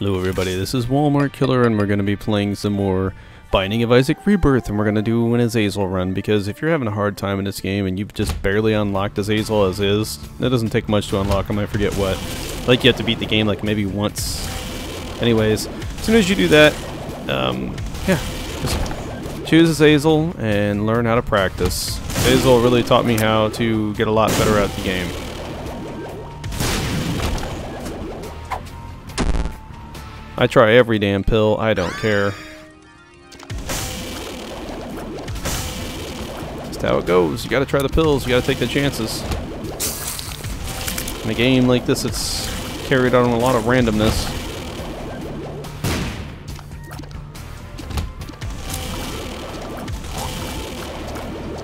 Hello everybody, this is Walmart Killer and we're going to be playing some more Binding of Isaac Rebirth and we're going to do an Azazel run because if you're having a hard time in this game and you've just barely unlocked Azazel as is, it doesn't take much to unlock him, I forget what. Like you have to beat the game like maybe once. Anyways, as soon as you do that, um, yeah, just choose Azazel and learn how to practice. Azazel really taught me how to get a lot better at the game. I try every damn pill, I don't care. Just how it goes. You gotta try the pills, you gotta take the chances. In a game like this, it's carried on a lot of randomness.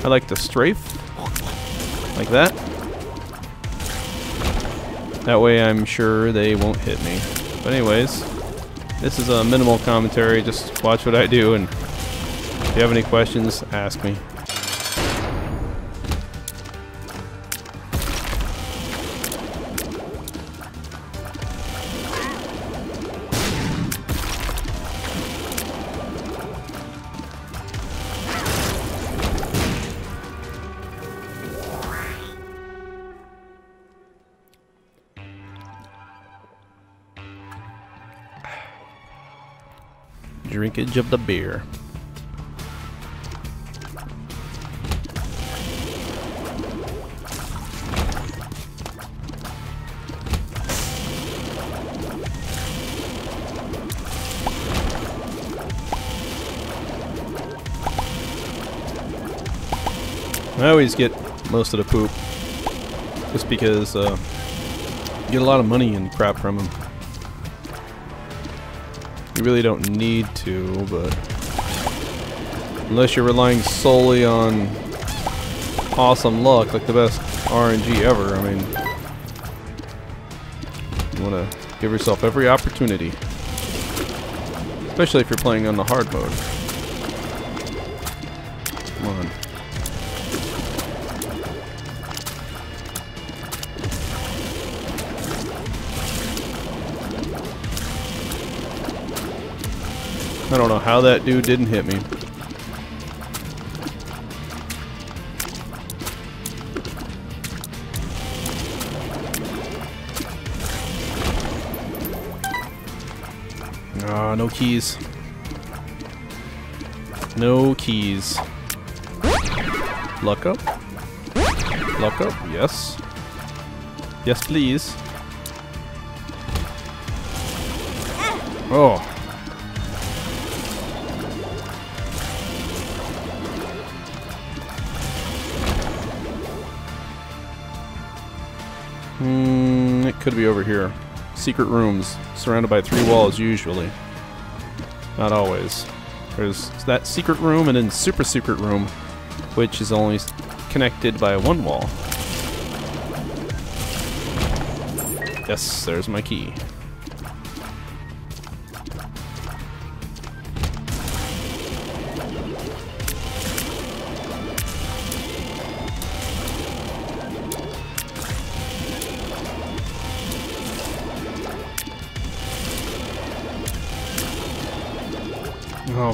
I like to strafe. Like that. That way I'm sure they won't hit me. But anyways, this is a minimal commentary, just watch what I do, and if you have any questions, ask me. Drinkage of the beer. I always get most of the poop just because uh, get a lot of money and crap from them. You really don't need to, but unless you're relying solely on awesome luck, like the best RNG ever, I mean, you want to give yourself every opportunity, especially if you're playing on the hard mode. How that dude didn't hit me. Ah, no keys. No keys. Luck up. Luck up, yes. Yes, please. Oh, Hmm, it could be over here. Secret rooms, surrounded by three walls usually. Not always. There's that secret room and then super secret room, which is only connected by one wall. Yes, there's my key.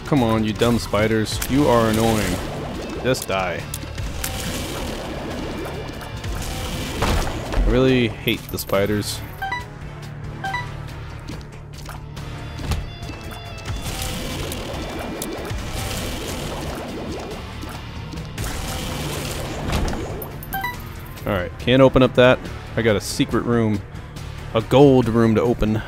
Come on, you dumb spiders. You are annoying. Just die. I really hate the spiders. Alright, can't open up that. I got a secret room. A gold room to open.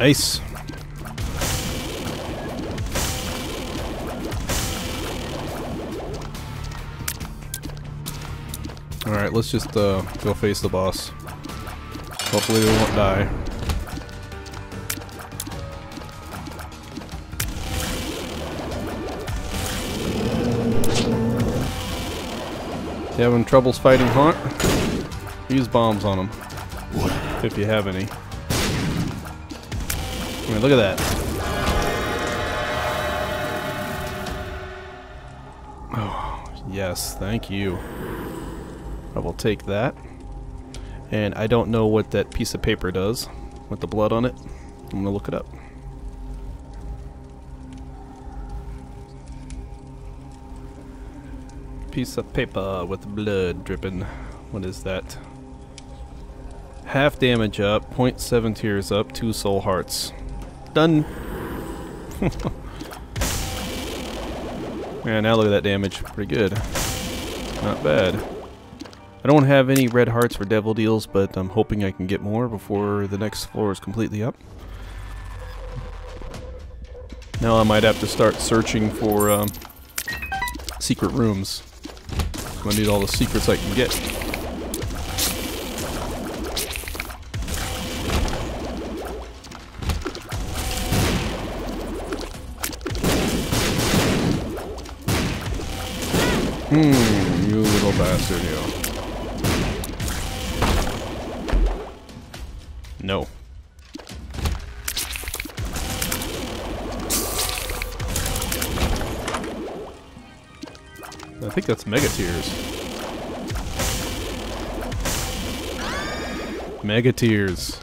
Nice. Alright, let's just uh, go face the boss. Hopefully we won't die. You having troubles fighting Haunt? Use bombs on him. if you have any. I mean, look at that. Oh, yes, thank you. I will take that. And I don't know what that piece of paper does with the blood on it. I'm going to look it up. Piece of paper with blood dripping. What is that? Half damage up, 0.7 tears up, 2 soul hearts. Done. Man, now look at that damage. Pretty good. Not bad. I don't have any red hearts for devil deals, but I'm hoping I can get more before the next floor is completely up. Now I might have to start searching for um, secret rooms. I need all the secrets I can get. Mega Tears. Mega Tears.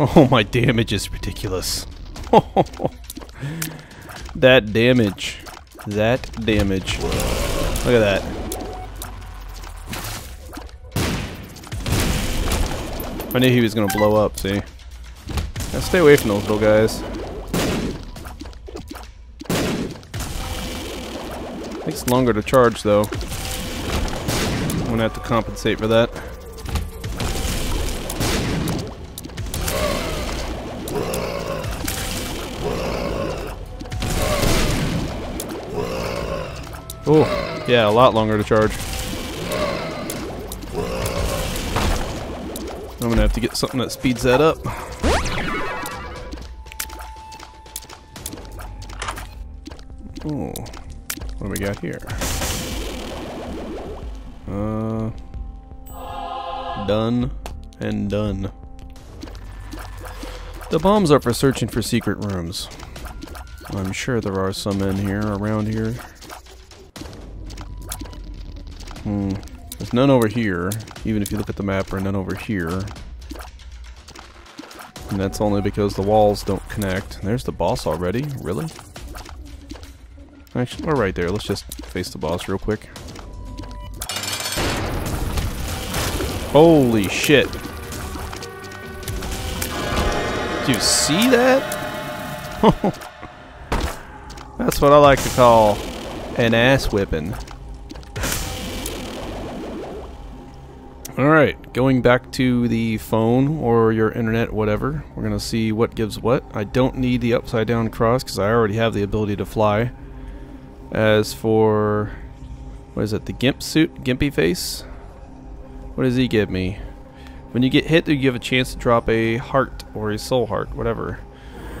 Oh, my damage is ridiculous. that damage. That damage. Look at that. I knew he was gonna blow up, see? Now stay away from those little guys. Takes longer to charge though. I'm gonna have to compensate for that. Oh, yeah, a lot longer to charge. I'm gonna have to get something that speeds that up. Here? Uh, done and done. The bombs are for searching for secret rooms. I'm sure there are some in here, around here. Hmm. There's none over here, even if you look at the map, are none over here. And that's only because the walls don't connect. There's the boss already? Really? Actually, we're right there. Let's just face the boss real quick. Holy shit. Do you see that? That's what I like to call an ass whipping. Alright, going back to the phone or your internet, whatever. We're going to see what gives what. I don't need the upside down cross because I already have the ability to fly. As for, what is it, the Gimp suit? Gimpy face? What does he give me? When you get hit, you have a chance to drop a heart or a soul heart, whatever.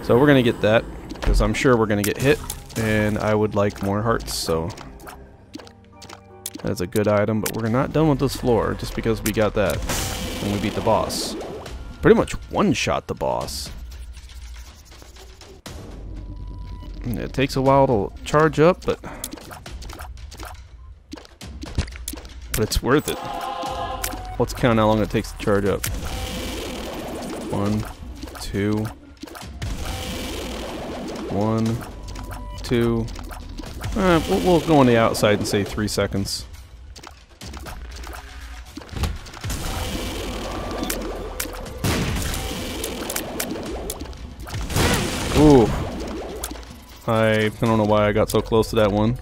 So we're going to get that because I'm sure we're going to get hit and I would like more hearts, so that's a good item, but we're not done with this floor just because we got that and we beat the boss. Pretty much one-shot the boss. It takes a while to charge up, but but it's worth it. Let's count how long it takes to charge up. One, two, one, two. Uh, we'll, we'll go on the outside and say three seconds. I don't know why I got so close to that one.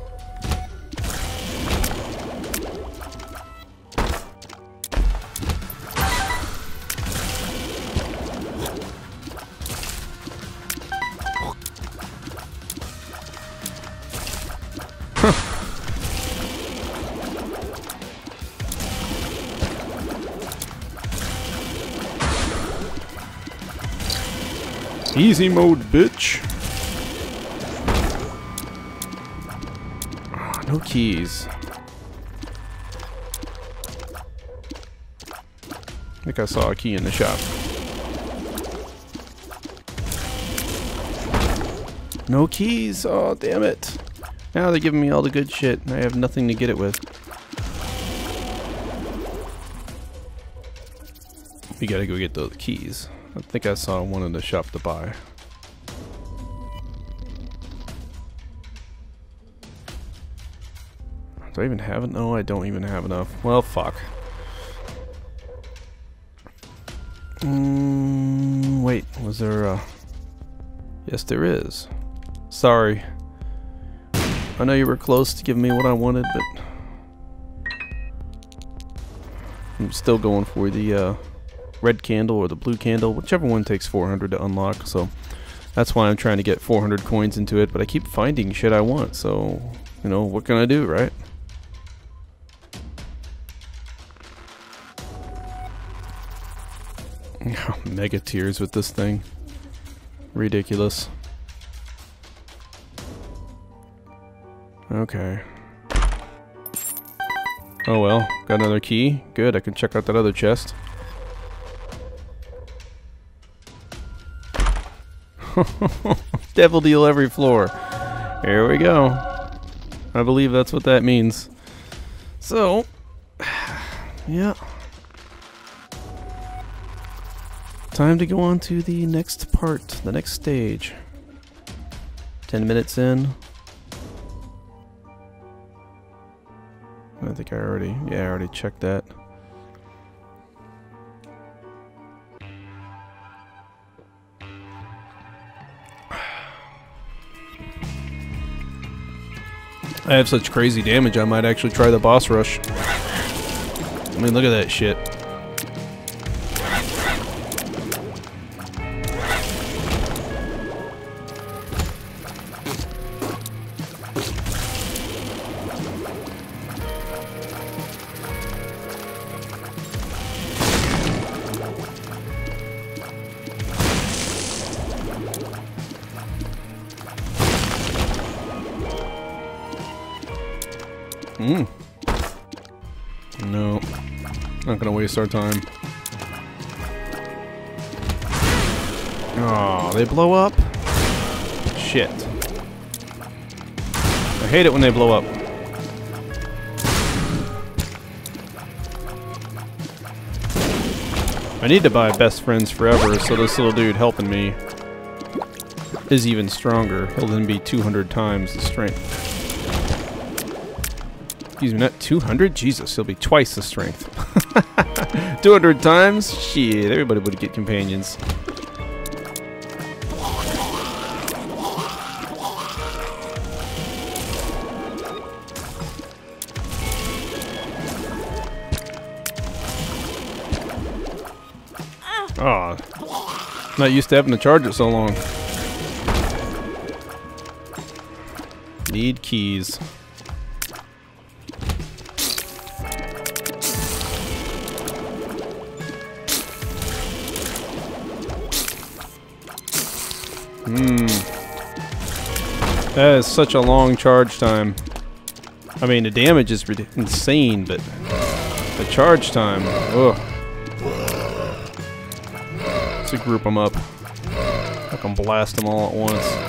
Easy mode, bitch. No keys. think I saw a key in the shop. No keys! Oh, damn it. Now they're giving me all the good shit, and I have nothing to get it with. We gotta go get those keys. I think I saw one in the shop to buy. Do I even have it? No, I don't even have enough. Well, fuck. Mm, wait, was there a... Yes, there is. Sorry. I know you were close to giving me what I wanted, but... I'm still going for the uh, red candle or the blue candle, whichever one takes 400 to unlock, so... That's why I'm trying to get 400 coins into it, but I keep finding shit I want, so... You know, what can I do, right? Mega tears with this thing. Ridiculous. Okay. Oh well, got another key. Good, I can check out that other chest. Devil deal every floor. Here we go. I believe that's what that means. So, yeah. Time to go on to the next part, the next stage. 10 minutes in. I think I already, yeah, I already checked that. I have such crazy damage, I might actually try the boss rush. I mean, look at that shit. No. Not gonna waste our time. Oh, they blow up? Shit. I hate it when they blow up. I need to buy Best Friends Forever, so this little dude helping me is even stronger. He'll then be 200 times the strength. Excuse me, not 200? Jesus, he'll be twice the strength. 200 times? Shit, everybody would get companions. Oh, not used to having to charge it so long. Need keys. That is such a long charge time. I mean, the damage is insane, but the charge time, ugh. Let's group them up. I can blast them all at once.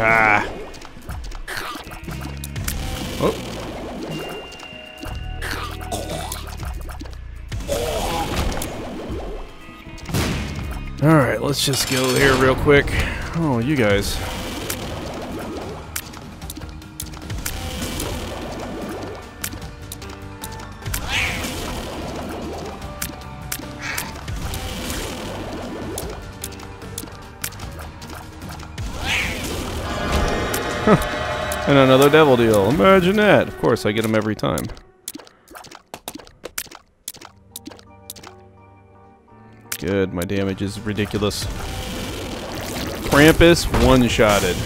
Ah. Oh. Alright, let's just go here real quick. Oh, you guys. And another devil deal. Imagine that. Of course, I get them every time. Good, my damage is ridiculous. Krampus one-shotted.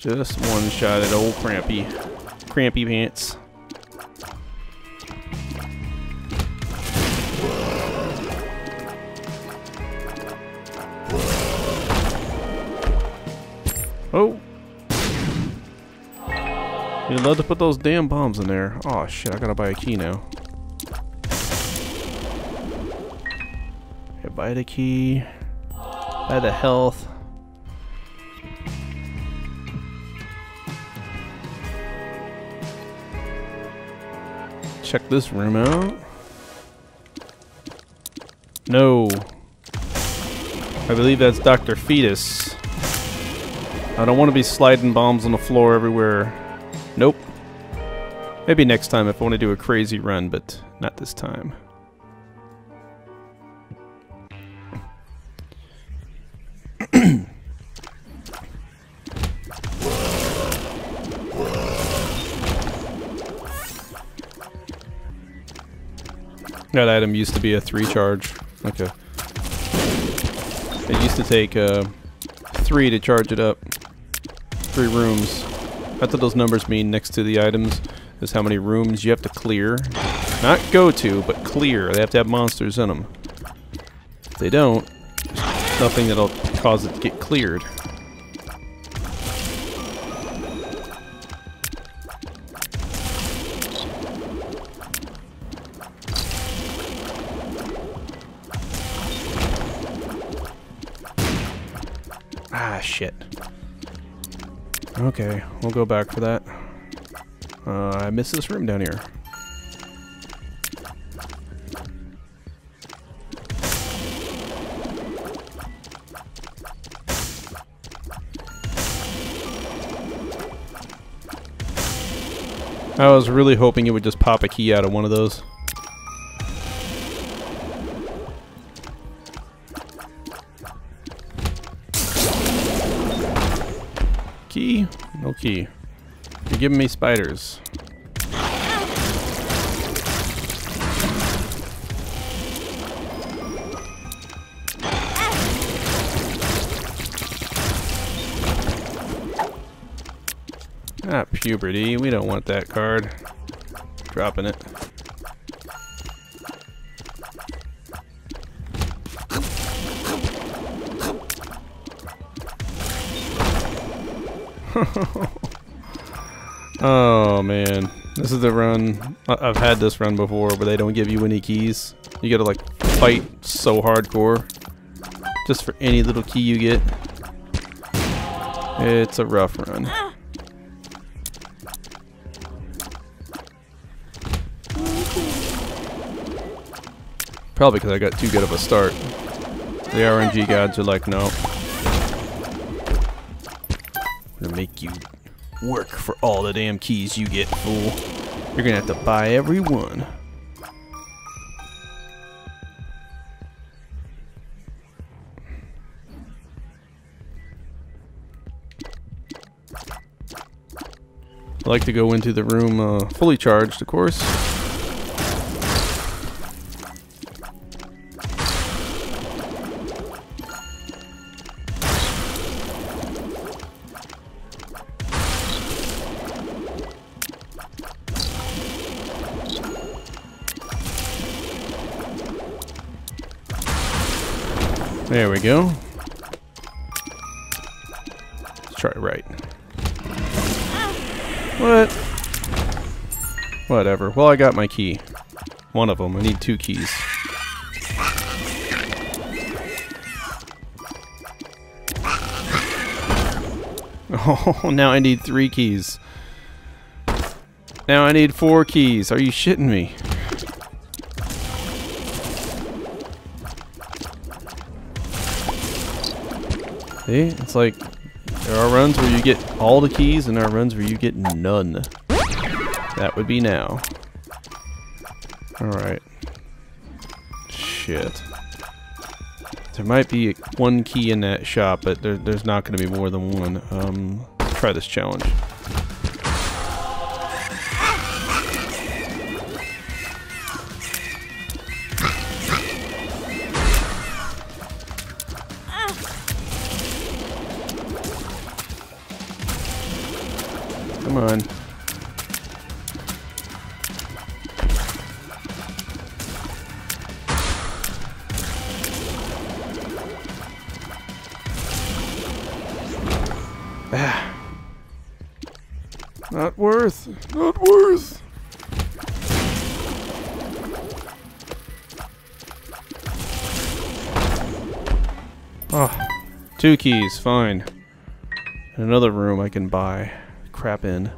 Just one shot at old Crampy. Crampy Pants. Oh! You're allowed to put those damn bombs in there. Oh shit, I gotta buy a key now. Okay, buy the key. Buy the health. Check this room out. No. I believe that's Dr. Fetus. I don't want to be sliding bombs on the floor everywhere. Nope. Maybe next time if I want to do a crazy run, but not this time. that item used to be a three charge. Okay. It used to take uh, three to charge it up. Three rooms. That's what those numbers mean next to the items, is how many rooms you have to clear. Not go to, but clear. They have to have monsters in them. If they don't, nothing that'll cause it to get cleared. Ah, shit. Okay, we'll go back for that. Uh, I missed this room down here. I was really hoping it would just pop a key out of one of those. Key? You're giving me spiders. Ah, puberty. We don't want that card. Dropping it. oh man, this is the run. I've had this run before, but they don't give you any keys. You gotta like fight so hardcore just for any little key you get. It's a rough run. Probably because I got too good of a start. The RNG gods are like, no. I'm gonna make you work for all the damn keys you get, fool. You're gonna have to buy every one. I like to go into the room uh, fully charged, of course. There we go. Let's try right. What? Whatever. Well, I got my key. One of them. I need two keys. Oh, now I need three keys. Now I need four keys. Are you shitting me? See? It's like there are runs where you get all the keys and there are runs where you get none. That would be now. Alright. Shit. There might be one key in that shop, but there, there's not going to be more than one. Um, try this challenge. On. Ah. Not worth. Not worth. Oh, two keys, fine. Another room I can buy crap in.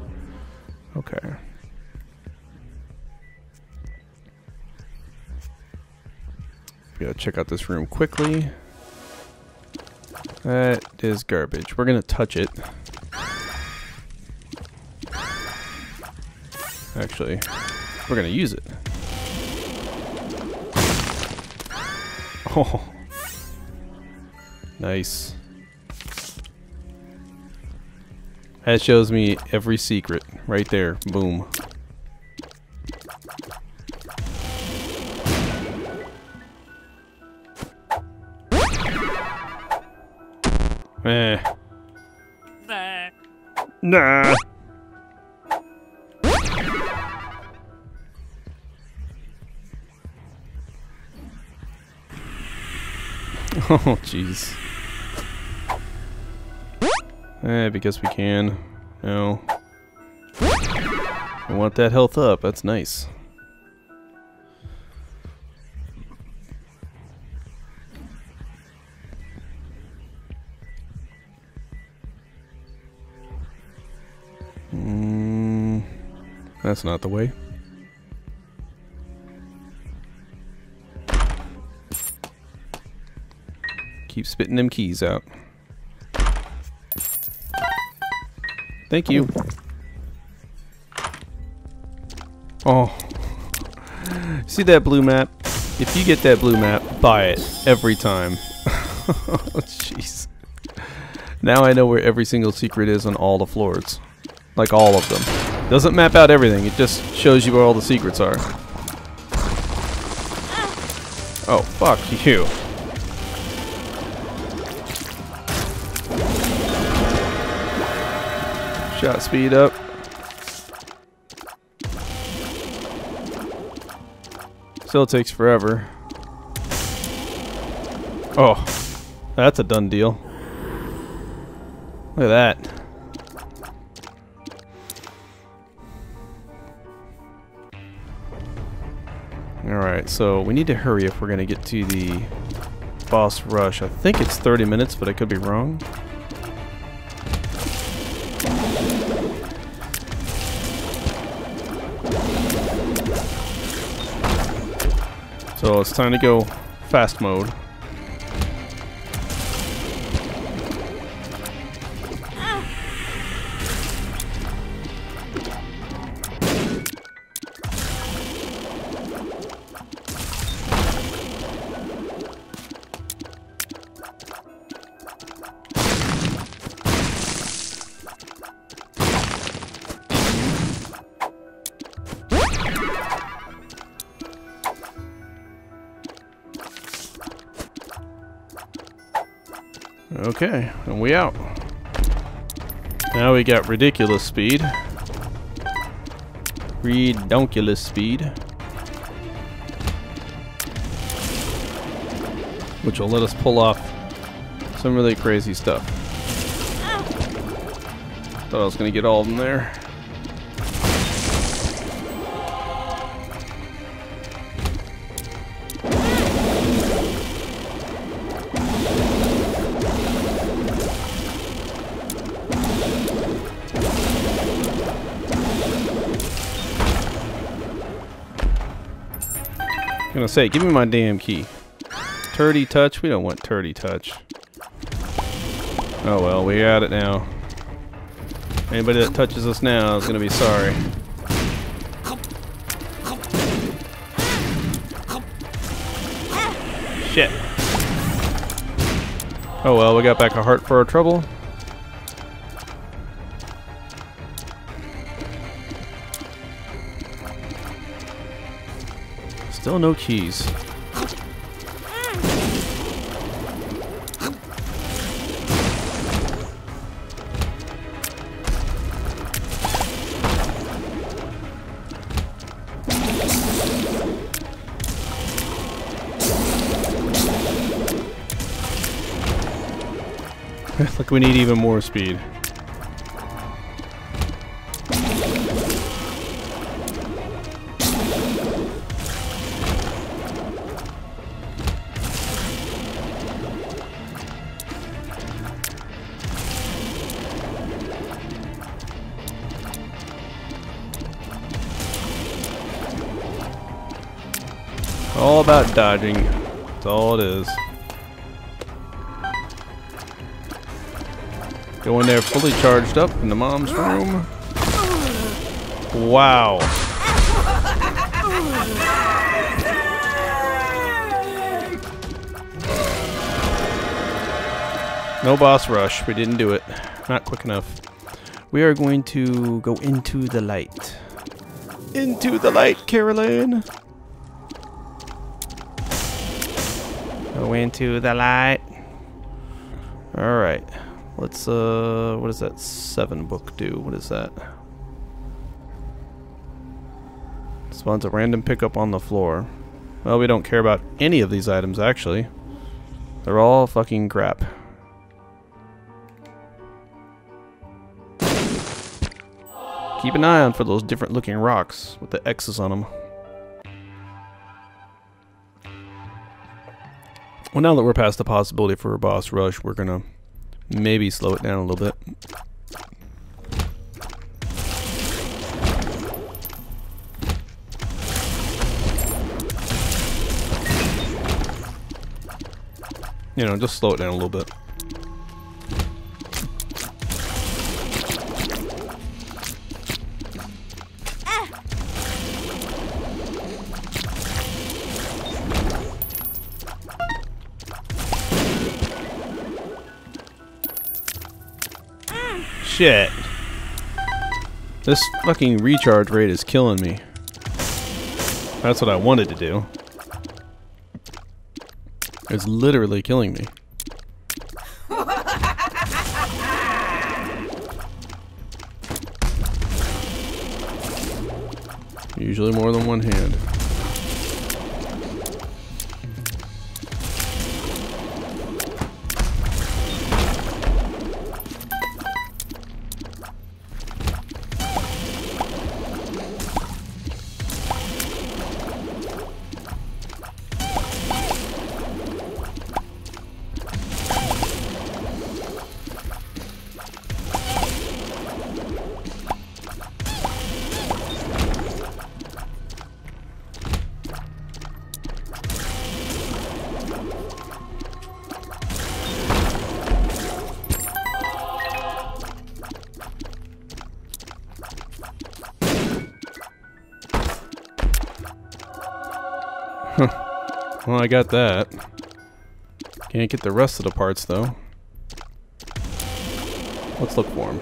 Check out this room quickly. That is garbage. We're gonna touch it. Actually, we're gonna use it. Oh. Nice. That shows me every secret right there. Boom. Oh, jeez. Eh, because we can. No. I want that health up. That's nice. Mm, that's not the way. Keep spitting them keys out. Thank you. Oh. See that blue map? If you get that blue map, buy it. Every time. Oh, jeez. Now I know where every single secret is on all the floors. Like all of them. Doesn't map out everything, it just shows you where all the secrets are. Oh, fuck you. Shot speed up. Still takes forever. Oh, that's a done deal. Look at that. Alright, so we need to hurry if we're going to get to the boss rush. I think it's 30 minutes, but I could be wrong. So it's time to go fast mode. Okay, and we out. Now we got ridiculous speed. Redonkulous speed. Which will let us pull off some really crazy stuff. Thought I was gonna get all of them there. Say, give me my damn key. Turdy touch? We don't want turdy touch. Oh well, we got it now. Anybody that touches us now is gonna be sorry. Shit. Oh well, we got back a heart for our trouble. Still no keys. like we need even more speed. Dodging. That's all it is. Go in there fully charged up in the mom's room. Wow. No boss rush. We didn't do it. Not quick enough. We are going to go into the light. Into the light, Carol Anne. Into the light. Alright. Let's, uh, what does that seven book do? What is that? Spawns a random pickup on the floor. Well, we don't care about any of these items, actually. They're all fucking crap. Keep an eye on for those different looking rocks with the X's on them. Well, now that we're past the possibility for a boss rush, we're gonna maybe slow it down a little bit. You know, just slow it down a little bit. Shit. This fucking recharge rate is killing me. That's what I wanted to do. It's literally killing me. Usually more than one hand. Well, I got that. Can't get the rest of the parts, though. Let's look for them.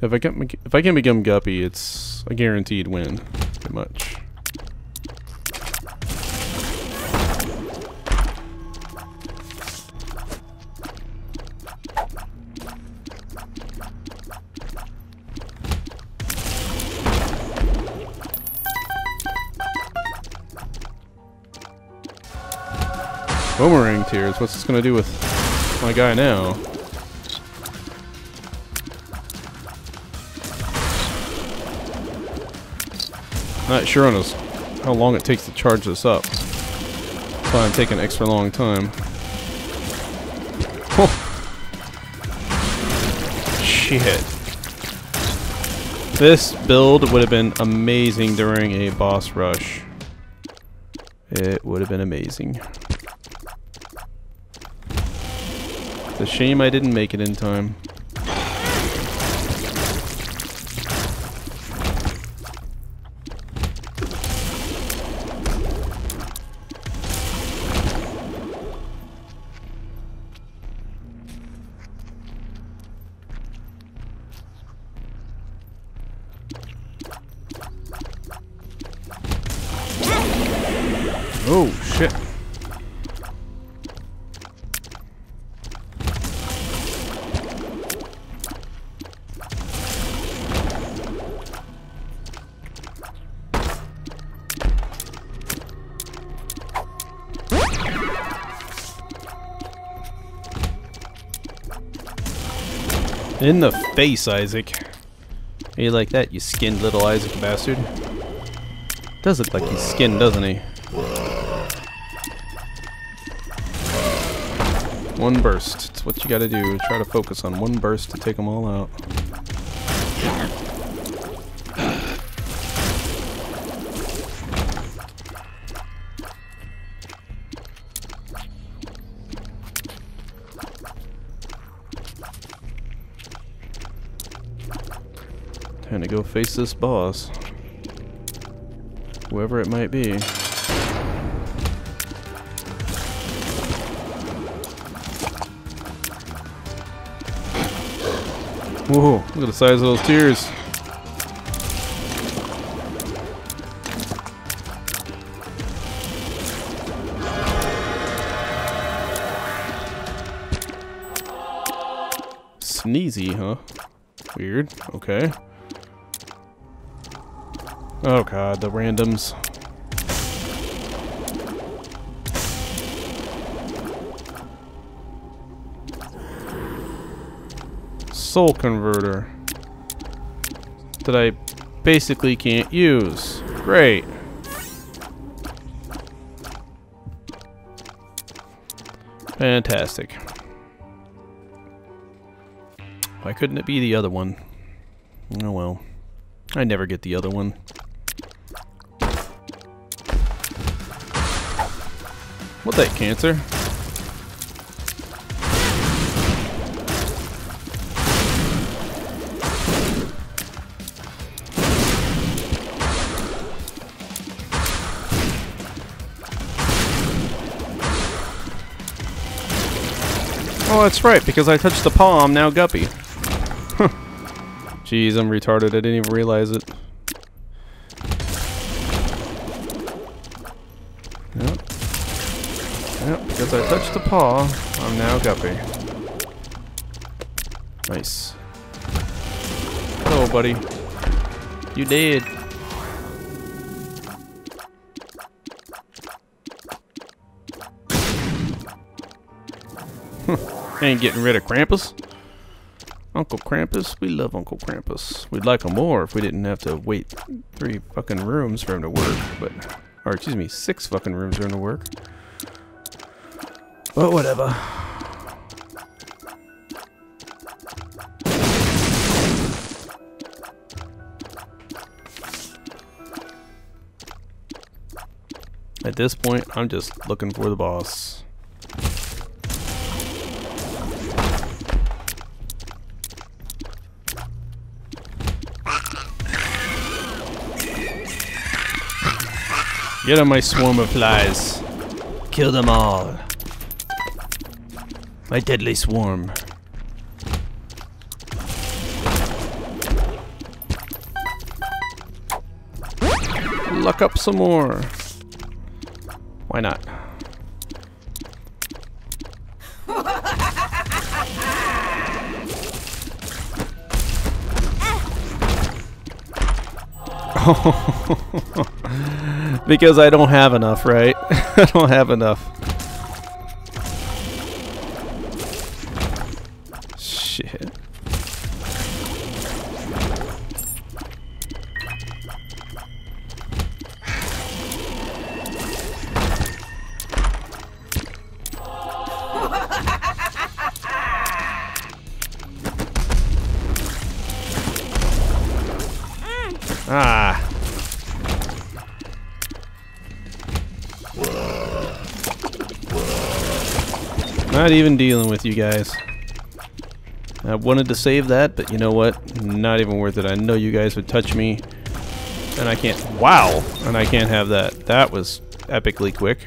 If I can, if I can become Guppy, it's a guaranteed win, pretty much. Tears. What's this gonna do with my guy now? Not sure on how long it takes to charge this up. Why I'm taking an extra long time. Shit. This build would have been amazing during a boss rush. It would have been amazing. It's a shame I didn't make it in time. In the face, Isaac. Are You like that, you skinned little Isaac bastard? Does look like he's skinned, doesn't he? One burst. It's what you gotta do. Try to focus on one burst to take them all out. Face this boss. Whoever it might be. Whoa, look at the size of those tears. Sneezy, huh? Weird. Okay. Oh god, the randoms. Soul Converter. That I basically can't use. Great. Fantastic. Why couldn't it be the other one? Oh well. I never get the other one. What that cancer? Oh, that's right, because I touched the palm, now Guppy. Jeez, I'm retarded, I didn't even realize it. Because I touched the paw, I'm now Guppy. Nice. Hello, buddy. You did. Ain't getting rid of Krampus. Uncle Krampus, we love Uncle Krampus. We'd like him more if we didn't have to wait three fucking rooms for him to work, but... Or, excuse me, six fucking rooms for him to work. But whatever. At this point, I'm just looking for the boss. Get on my swarm of flies. Kill them all. My deadly swarm. Luck up some more. Why not? because I don't have enough, right? I don't have enough. Not even dealing with you guys. I wanted to save that, but you know what? Not even worth it. I know you guys would touch me. And I can't... Wow! And I can't have that. That was epically quick.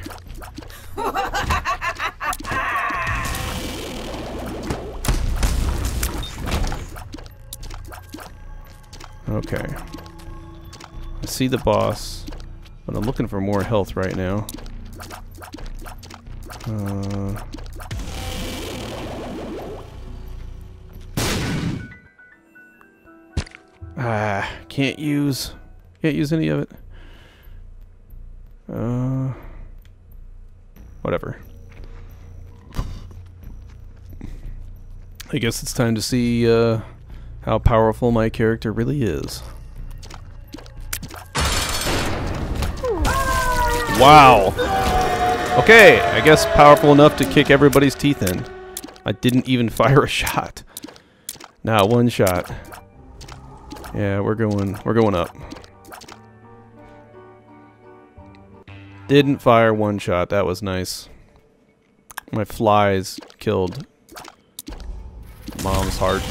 Okay. I see the boss, but I'm looking for more health right now. Uh... can't use, can't use any of it. Uh, whatever. I guess it's time to see uh, how powerful my character really is. Wow. Okay, I guess powerful enough to kick everybody's teeth in. I didn't even fire a shot. Not one shot. Yeah, we're going we're going up. Didn't fire one shot. That was nice. My flies killed mom's heart.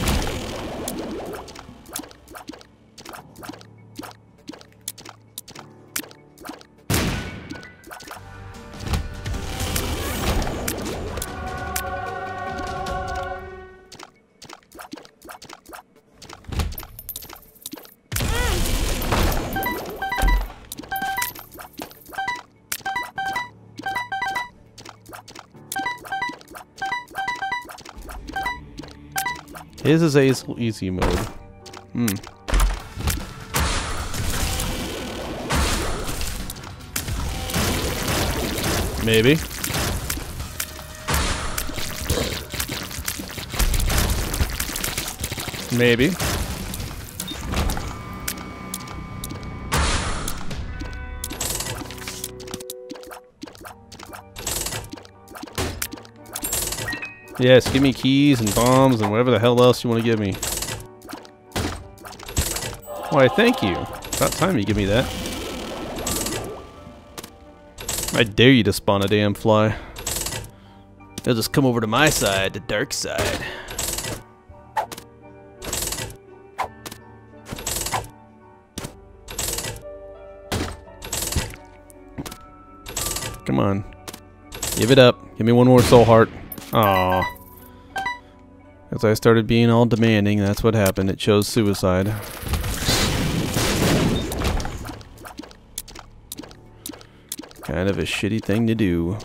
His is a easy mode. Hmm. Maybe. Maybe. Yes, give me keys and bombs and whatever the hell else you want to give me. Why, thank you. About time you give me that. I dare you to spawn a damn fly. They'll just come over to my side, the dark side. Come on. Give it up. Give me one more soul heart. Aw. As I started being all demanding, that's what happened. It chose suicide. Kind of a shitty thing to do.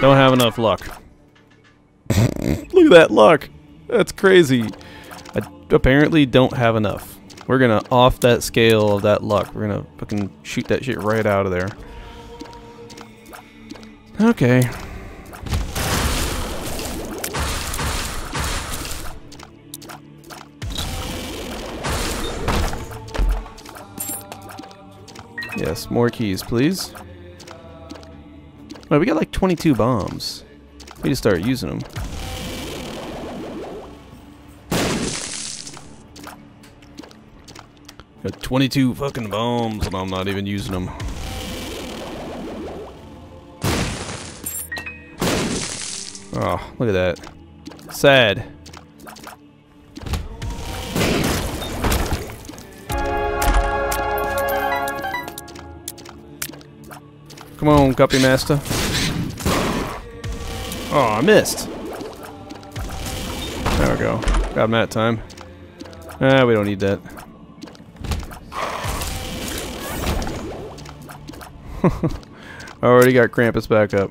Don't have enough luck. Look at that luck. That's crazy. I apparently don't have enough. We're gonna off that scale of that luck. We're gonna fucking shoot that shit right out of there. Okay. Yes, more keys, please. Oh, we got like 22 bombs. We need to start using them. Got 22 fucking bombs and I'm not even using them. Oh, ah, look at that. Sad. Come on, Guppy Master. Oh, I missed. There we go. Got him that time. Ah, we don't need that. Already got Krampus back up.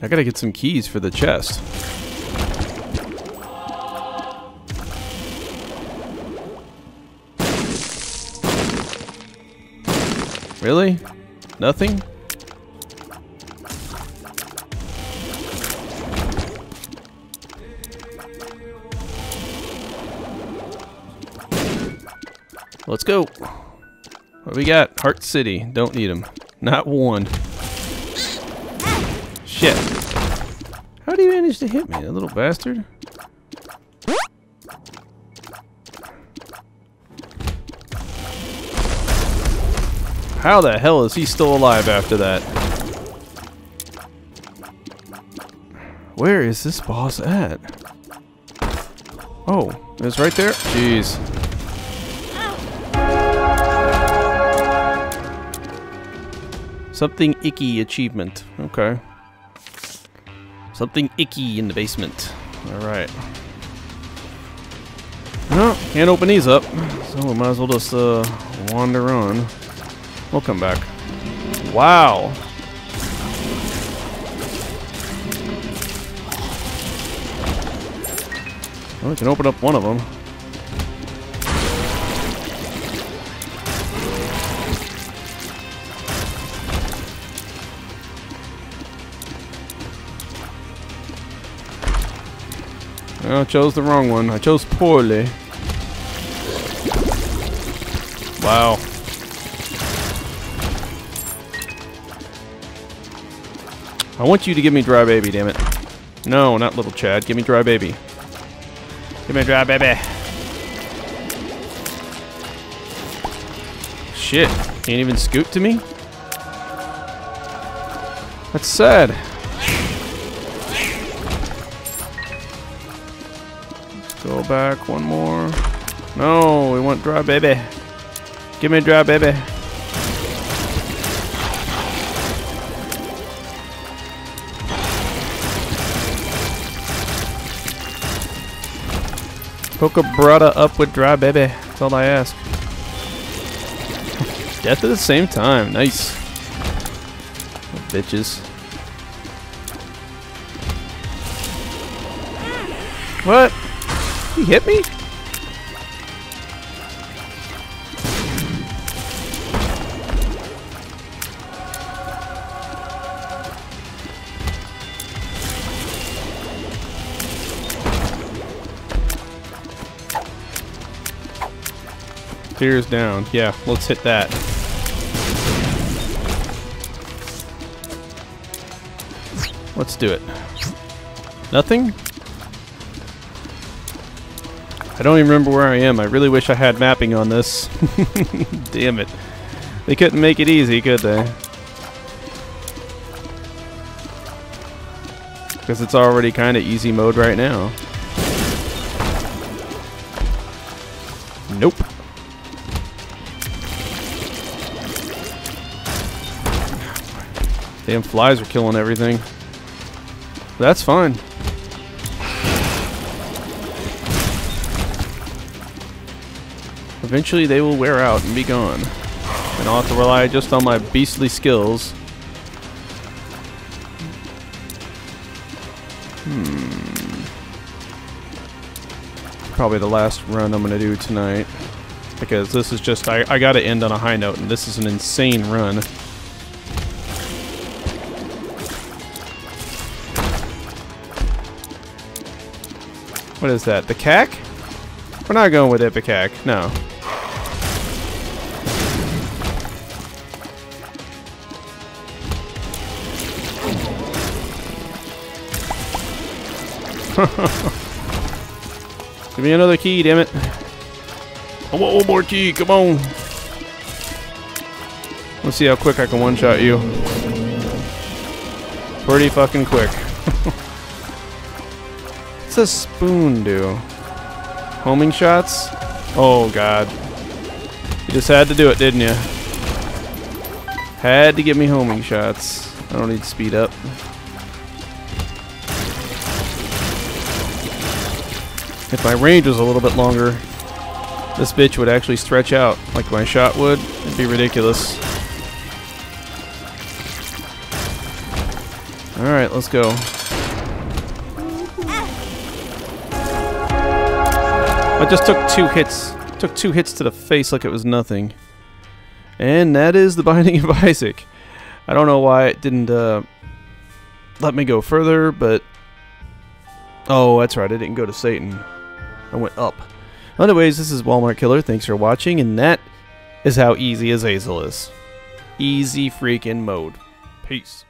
I gotta get some keys for the chest. Really? Nothing? Let's go. What we got? Heart City. Don't need them. Not one. Shit. How do you manage to hit me, that little bastard? How the hell is he still alive after that? Where is this boss at? Oh, it's right there? Jeez. Something icky achievement. Okay. Something icky in the basement. Alright. No, can't open these up. So we might as well just uh, wander on. We'll come back. Wow. Well, can open up one of them. I chose the wrong one. I chose poorly. Wow. I want you to give me dry baby, damn it. No, not little Chad. Give me dry baby. Give me dry baby. Shit. Can't even scoot to me? That's sad. Go back one more. No, we want dry baby. Give me dry baby. Poke brother up with dry baby. That's all I ask. Death at the same time. Nice. Bitches. What? He hit me? Tears down. Yeah, let's hit that. Let's do it. Nothing? I don't even remember where I am. I really wish I had mapping on this. Damn it. They couldn't make it easy, could they? Because it's already kind of easy mode right now. Damn flies are killing everything. That's fine. Eventually they will wear out and be gone. And I'll have to rely just on my beastly skills. Hmm. Probably the last run I'm going to do tonight. Because this is just, I, I got to end on a high note, and this is an insane run. What is that? The cack? We're not going with Ipecac. No. Give me another key, damn it. I want one more key, come on. Let's see how quick I can one-shot you. Pretty fucking quick. What's a spoon do? Homing shots? Oh god. You just had to do it, didn't you? Had to give me homing shots. I don't need speed up. If my range was a little bit longer, this bitch would actually stretch out like my shot would. It'd be ridiculous. Alright, let's go. I just took two hits. Took two hits to the face like it was nothing. And that is the Binding of Isaac. I don't know why it didn't uh, let me go further, but... Oh, that's right. I didn't go to Satan. I went up. Anyways, this is Walmart Killer. Thanks for watching, and that is how easy Azazel is. Easy freaking mode. Peace.